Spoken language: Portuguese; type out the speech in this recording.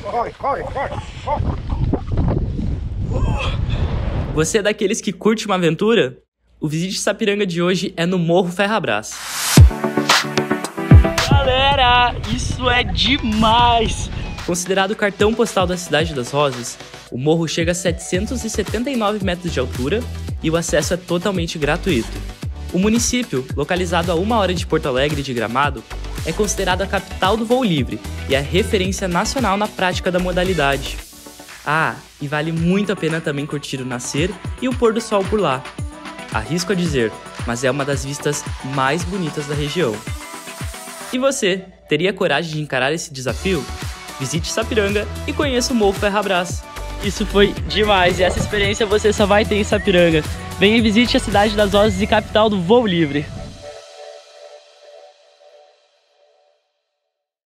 Corre, corre, corre, corre. Você é daqueles que curte uma aventura? O Visite Sapiranga de hoje é no Morro Ferrabras. Galera, isso é demais! Considerado o cartão postal da Cidade das Rosas, o morro chega a 779 metros de altura e o acesso é totalmente gratuito. O município, localizado a uma hora de Porto Alegre de Gramado, é considerado a capital do voo livre e a referência nacional na prática da modalidade. Ah, e vale muito a pena também curtir o nascer e o pôr do sol por lá. Arrisco a dizer, mas é uma das vistas mais bonitas da região. E você, teria coragem de encarar esse desafio? Visite Sapiranga e conheça o Morro Ferrabras. Isso foi demais e essa experiência você só vai ter em Sapiranga. Venha e visite a cidade das Rosas e capital do voo livre.